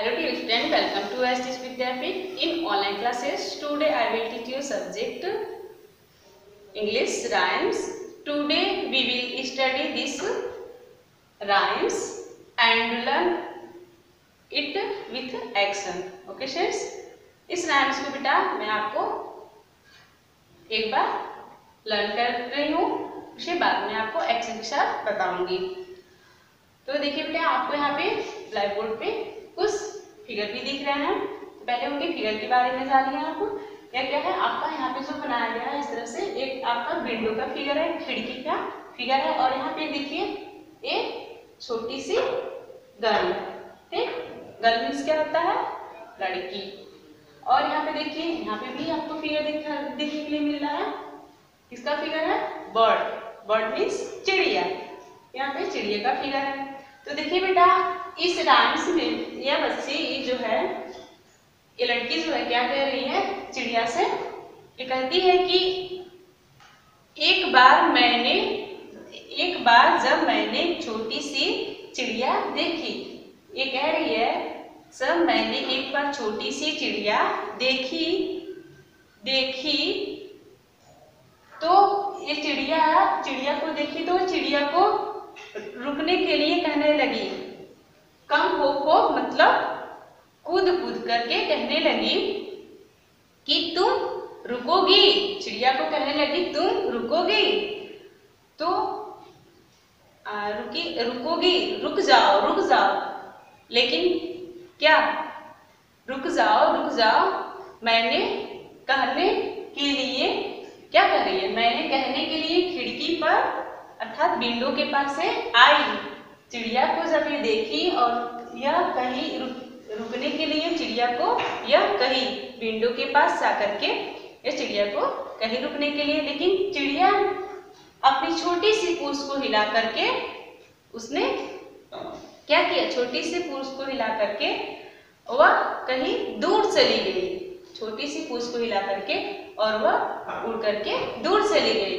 Hello dear student welcome to S T Vidyapeeth in online classes today I will teach you subject English rhymes today we will study this rhymes and learn it with action okay shares इस rhymes को बेटा मैं आपको एक बार learn कर रही हूँ। उसके बाद में आपको एक्शन के साथ बताऊँगी। तो देखिए बेटा, आपको यहाँ पे ब्लैक बोर्ड पे कुछ फिगर भी दिख रहे हैं। तो पहले उनके फिगर के बारे में जानिए आप या क्या है? आपका यहाँ पे जो बनाया गया है इस तरह से, एक आपका विंडो का फिगर है, खिड़की का फिगर है, और यहाँ पे देखिए, एक छोटी सी गर्ल, ठीक? गर्ल मीन्स क्या होता है? लड़की। और यहाँ पे देखिए, यहाँ पे भी आपको फिगर देखने के लिए मिल रहा है। किसका फिगर है? बर्ड बर्ड मीन्स चिड़िया। यहाँ पे चिड़िया का फिगर है। तो देखिए बेटा इस डांस में यह बच्ची जो है, ये लड़की जो है, क्या कह रही है? चिड़िया से ये कहती है कि एक बार मैंने, एक बार जब मैंने छोटी सी चिड़िया देखी, ये कह रही है सब मैंने एक बार छोटी सी चिड़िया देखी देखी। तो ये चिड़िया चिड़िया को देखी तो चिड़िया को रुकने के लिए कहने लगी। कम हो हो मतलब कूद कूद करके कहने लगी कि तुम रुकोगी। चिड़िया को कहने लगी तुम रुकोगी? तो आ, रुकी रुकोगी रुक जाओ रुक जाओ। लेकिन क्या? रुक जाओ रुक जाओ। मैंने कहने के लिए क्या कर रही है? मैंने कहने के लिए खिड़की पर अर्थात विंडो के पास से आई। चिड़िया को जब ये देखी और यह कहीं रुक, रुकने के लिए चिड़िया को यह कहीं विंडो के पास जा करके ये चिड़िया को कहीं रुकने के लिए लेकिन चिड़िया अपनी छोटी सी पूछ को हिला करके उसने क्या किया? छोटी सी पूछ को हिला करके वह कहीं दूर चली गई। छोटी सी पूछ को हिला करके और वह उड़ करके दूर चली गई।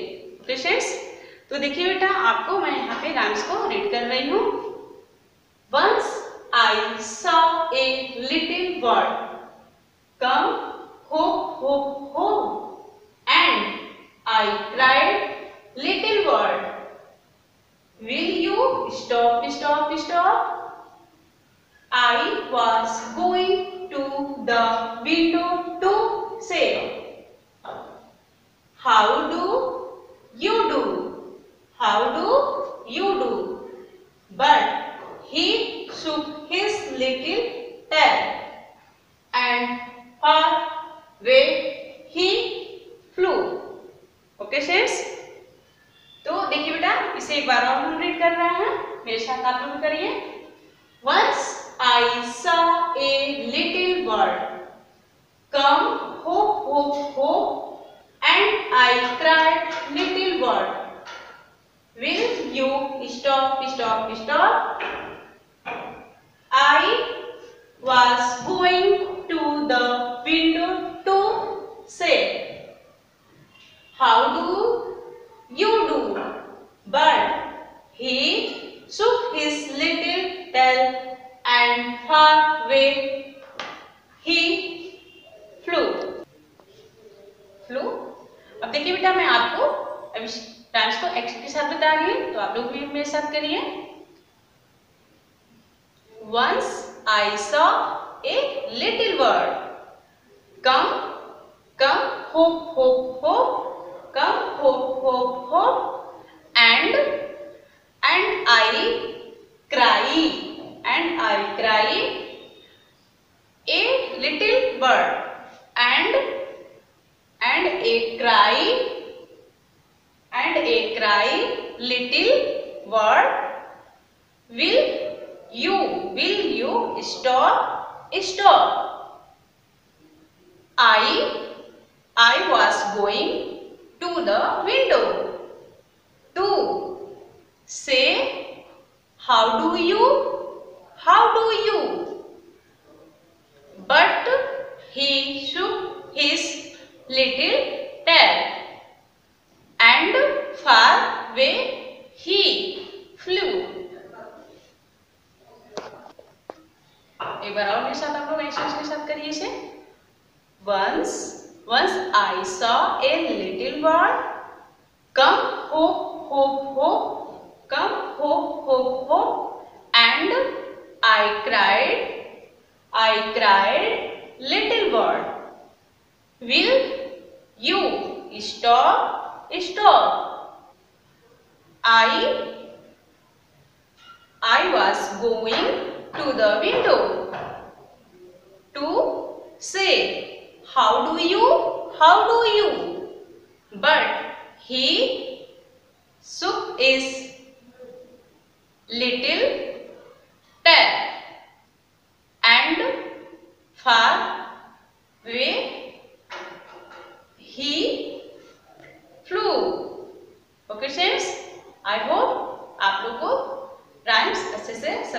पेशेंट्स तो देखिए बेटा आपको मैं यहाँ पे राइम्स को रीड कर रही हूँ once I saw a little bird come hop hop hop and I cried little bird will you stop stop stop I was going to the window to say, how do you do? How do you do? But he shook his little tail and far away he flew. Okay, friends? तो देखिए बेटा इसे एक बार और हम read कर रहे हैं मेरे साथ आप लोग करिए once I saw a little bird come ho ho ho and I cried little bird you stop stop stop I was going to the window to say how do you do but he shook his little tail and far away he flew. flew. अब देखिए बेटा मैं आपको dance को x के साथ बता बताइए तो आप लोग भी मेरे साथ करिए। Once I saw a little bird come come hop hop hop come hop hop hop and and I cry and I cry a little word and and a cry and a cry little bird will you will you stop stop I I was going to the window to say how do you how do you? But he shook his little एक बार और साथ हम लोग action के साथ करिए इसे। Once once I saw a little bird come hop hop hop come hop hop hop and I cried I cried little bird will you stop stop I I was going to the window to say, How do you? How do you? But he shook is little tail and far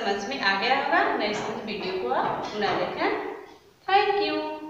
समझ में आ गया होगा। Next video को आप ना देखें। Thank you